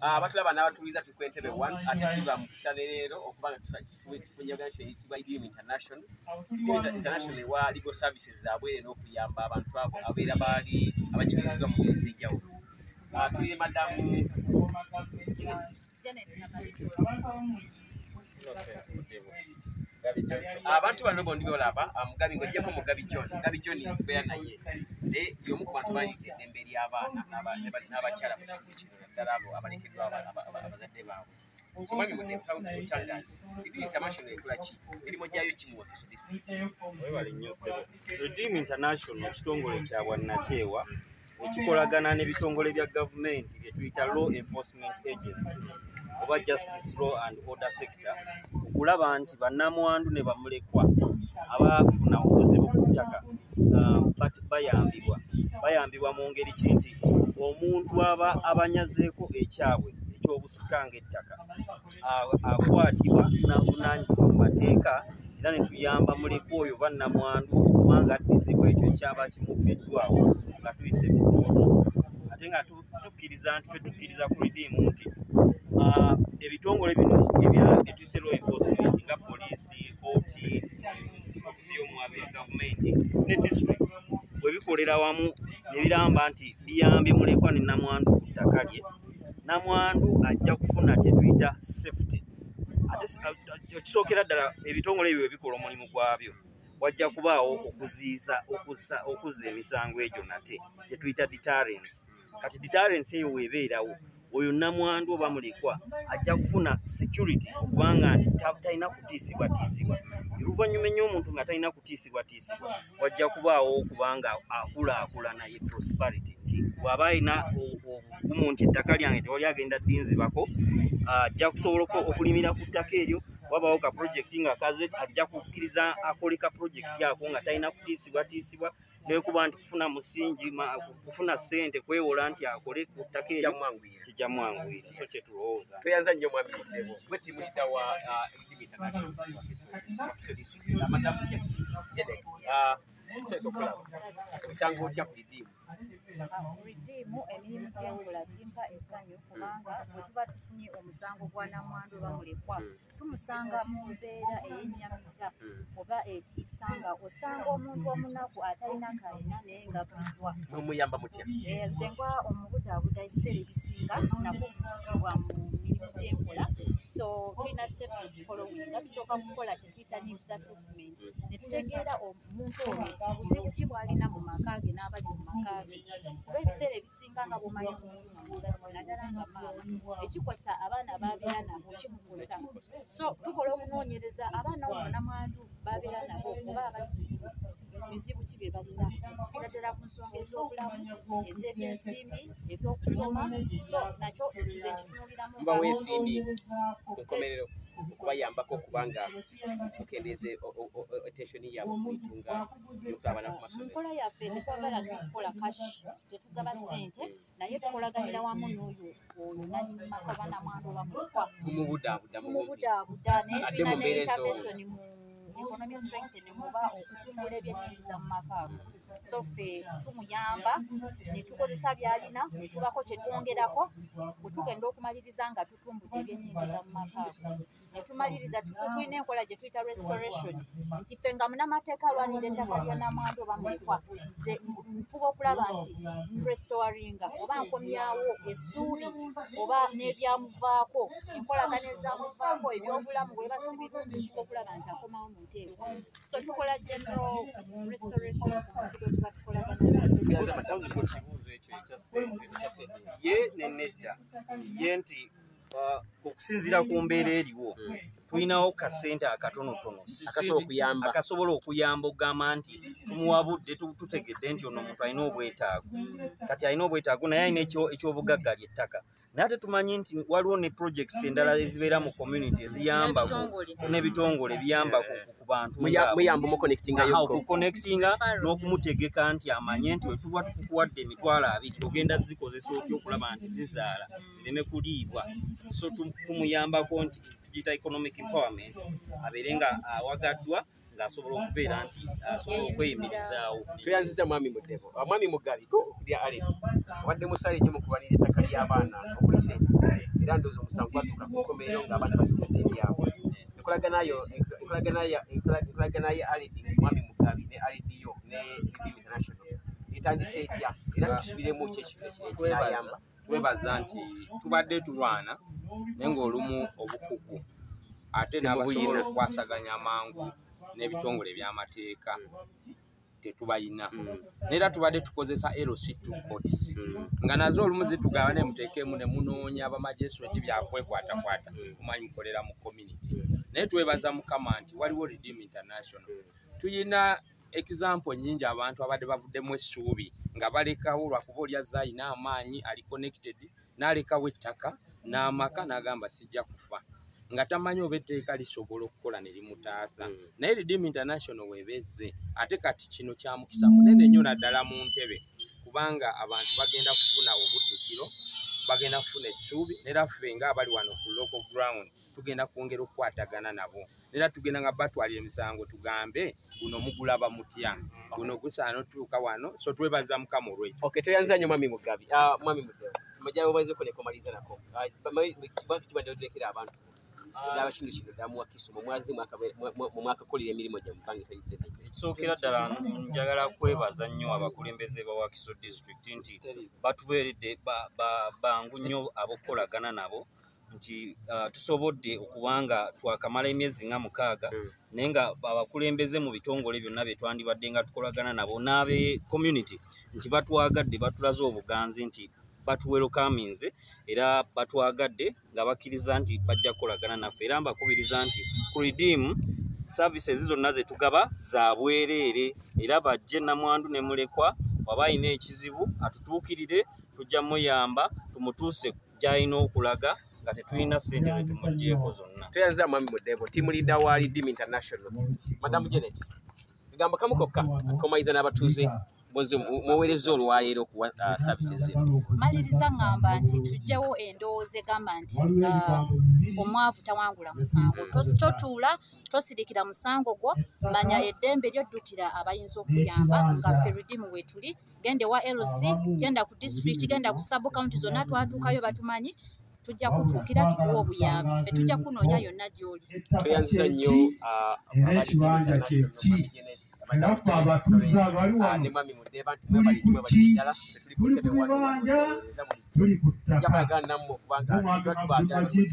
abatulaba n'abatuliza tuli ku entebe one ate tuli ba mukisa leero okuba nga tufunye organisation eyitibwa idium international. International ewa legal services zaabwere n'okuyamba abantu abo abeera baali abanyigirizibwa mu ngeri ez'enjawulo. Ah, tuli madamu Nabali. abantu bano bondi byolaba mugabi ng'ojjeko mugabi john. Mugabi john tubeera naye. Naye y'omu ku bantu bali eddembe ly'abaana n'aba- n'aba- n'abakyala mu kitundu kino naddala abo abalekeddwa aba- aba- aba- abazadde baabwe somwami mudemutawuntutandaz ebi international ekola ki emirimu gyayo kimuwa webale nnyo ssebo redeem international kitongole kya bwannakyewa ekikolagana n'ebitongole bya gavumenti bye tuyita law enforcement agency oba justice law and order sector okulaba nti bannamwandu ne bamulekwa. Abaafuna obuzibu ku ttaka um, bayambibwa. Bayambibwa mu ngeri ki nti omuntu aba abanyazeeko ekyabwe ekyobusika ng'ettaka akwatibwa n'avunaanyizibwa mu mateeka era ne tuyamba mulekwa oyo bannamwandu okubanga addizibwa ekyo ekyaba kimubbiddwawo nga tuyise mu kooti ate nga tu- tukkiriza nti ffe tukkiriza ku ridiimu nti ebitongole bino etuyise law enforcement nga poliisi kooti ofisi y'omwabi wa gavumenti ne district bwe bikolera wamu ne biramba nti biyambye mulekwa ne namwandu ku ttaka lye. Namwandu ajja kufuna kye tuyita safety. Ate ekisookera ddala ebitongole ebyo bikola omulimu gwabyo wajja kubaawo okuziiza okuzza emisango egyo nate gye tuyita deterrence. Kati deterrence eyo weebeerawo oyo namwandu oba mulekwa ajja kufuna security okubanga nti ta- talina kutiisibwatiisibwa oluvannyuma ennyo omuntu nga talina kutiisibwatiisibwa wajja kubaawo okubanga akulaakulana ye prosperity nti bw'aba alina obugumu nti ettaka lyange tewali agenda ddinzibako ajja kusobola oku- okulimira ku ttaka eryo wabaawo ka projekiti nga kaze ajja kukkiriza akole ka projekiti ako nga talina kutiisibwatiisibwa nekuba nti kufuna musingi kufuna ssente kwewola nti akole ku ttaka eryo kijja mwanguyira. So kye tulowooza tweyanza nnyo mwami mudebo gwe timu lida wa amadamu okulaba. Osanga otya ku idimu ridimu emirimu gyenkola gimpa essanyu kubanga bwe tuba tufunye omusango gwa namwandu bamulekwa tumusanga mu mbeera ey'ennyamiza oba etiisa nga osanga omuntu omunaku atalina kalina naye nga buddwa n'omuyamba mutya? Eh, nze ngwa omubudaabuda ebiseera ebisinga nakuvugibwa mu mirimu gyenkola so tulina steps etufolowinga tusooka kukola kye tuyita needs assessment. Ne tutegeera omuntu ono buzibu ki bw'alina mu maka ge n'abali mu maka ge kuba ebiseera ebisinga nga bwomanyi omuntu nga muzadde naddala nga maama. Ekikosa abaana babeera nabo kimukosa so tukola okunoonyereza abaana ono namwandu babeera nabo oba abazzukulu bizibu ki bye balina okuviira ddala ku nsonga ez'obulamu ez'ebyensimbi ebyokusoma so nakyo nze nkitunuliramu mubawo ensimbi ku nkomerero okubayambako okubanga mukendeeze attensioni yaabwe ku bintu nga byokutwabana ku masomero. Nkola yaffe tetwagala nnyo okukola kashi tetugaba ssente naye tukolaganira wamu n'oyo oyo nanyini maka oba namwandu oba bumpi tumubudaabuda naye tulina ne intervention mu economic strengthening oba okutumbula ebyennyingiza mu maka ago so ffe tumuyamba ne tukozesa by'alina ne tubako kye twongerako bwe tugenda okumaliriza nga tutumbudde ebyennyingiza mu maka ne tumaliriza tu- tulina enkola gye tuyita restoration nti ffe nga munamateeka alwanira ettaka lya namwandu oba mulekwa nze nfuba okulaba nti nrestoringa oba nkomyawo essuubi oba n'ebyamuvaako enkolagana ezamuvaako ebyobulamu bwe biba si birungi nfuba okulaba nti akomawo mu nteeko. So tukola general restoration tugo tuba tukolagana Mpozi ku kibuuzo ekyo ekya ssente ye nenedda ye nti uh, okusinziira ku mbeera eriwo tulinawo kasente akatonotono. Akasobola okuyamba. ogamba nti tumuwabudde tu- tutegedde nti ono omuntu alina obwetaavu kati alina obwetaavu naye alina ekyo- ekyobugagga lyettaka naye ate tumanyi nti waliwo ne projects endala ezibeera mu community eziyamba ku- N'ebitongole. n'ebitongole biyamba ku, bantu okuconnectinga n'okumutegeka nti amanye nti wetuba tukukuwadde emitwalo abiri ogenda zikozesa otya okulaba nti zizaala zireme kuliibwa. So tu- tumuyambako nti tugiyita economic empowerment abeere nga awagaddwa ng'asobola okubeera nti asobola okweyimirizaawo tweyanziza mwami mudebo Ah, mwami mugabi lya ale wadde musale nnyo mu kubalira ettaka ly'abaana okuli sente era ndowooza omusango gwatuuka ku nkomerero ng'abaana bazizadde ebyabwe. Enkolaganayo enkolaganayo enkolaganayo rd mwami mugabi ne rdo ne redeem international. Etandise etya? Era tukisubiremu ki ekirayamba twebaza nti tubadde tulwana naye ng'olumu obukugu. Ate n'abasobola okukwasaganya amangu n'ebitongole by'amateeka tetubayina. Neera tubadde tukozesa lc2 courts nga nazo olumu zitugaba ne muteekemu ne munoonya abamajesireti byakwekwatakwata mumanyi mukolera mu community. Naye twebaza mukama nti waliwo redeem international. Tuyina example nyingi abantu abadde bavuddemu essuubi nga balekawo lwakuba oli azze ayina amaanyi ali connected n'alekawo ettaka n'amaka n'agamba sijja kufa nga tamanyi oba etteeka lisobola okukola ne limutaasa naye redeem international weebezze ate kati kino kya mukisa munene nnyo naddala mu ntebe kubanga abantu bagenda kufuna obuddukiro bagenda kufuna essuubi neera ffe nga abali wano ku local ground tugenda kwongera okukwatagana nabo neera tugenda nga batwalira emisango tugambe guno mugulaba mutya guno gusaana otuuka wano so twebaza mukama olwekyo okay toyanza nnyo mwami mugabi Ah, mwami mugabi mujja obazeko nekomaliza nako Ah, bamayi- kibantu kibadde odekera abantu ndaba kino kino ddala muwakiso mumwazi mu mwaka kolera emirimu gye mupangisa ekisookera ddala njagala kwebaza nnyo abakulembeze ba wakiso district nti batubeeredde ba- ba- bangu nnyo abokukolagana nabo nti ah, tusobodde okuba nga twakamala emyezi nga mukaaga naye nga abakulembeze mu bitongole byonna bye twandibadde nga tukolagana nabo n'abe community nti batwagadde batulaze obuganzi nti batuwerokaminze era batwagadde nga bakkiriza nti bajja kukolagana naffe. Era mbakubiriza nti ku redeem services zonna ze tugaba za bwereere. Era bajje namwandu ne mulekwa waba ayina ekizibu atutuukirire tujja muyamba tumutuuse gy'alina okulaga nga tetulina ssente ze tumuggyeko zonna. Toyanza mwami mudebo tiimu leader wa redeem international. Madamu janet egambo kamu kokka akomaliza n'abatuuze muweereza olwaleero okuwa ah, services zino maliriza ŋŋamba nti tuggewo endowooza egamba nti ah, omwavu tawangula musango. totuula tosirikira musango gwo manya eddembe lyoddukira abayinza okuyamba nga ffe ridimu weetuli gende wa lc genda ku district genda ku sub county zonna twatuukayo batumanyi tujja kutuukira tukuwa obuyambi ffe tujja kunoonya yonna gy'oli. Toyanziza nnyo ah, Naffe abatuuze abali wano ne mwami mudeba nti mwebali mwebali ddala ffe tuli ku Tuli ntebe ku wano bibanja, okuweereza buli tuli ku ttaka jabalagana nammwe okubanga Omwami tuba tubaagala Abdul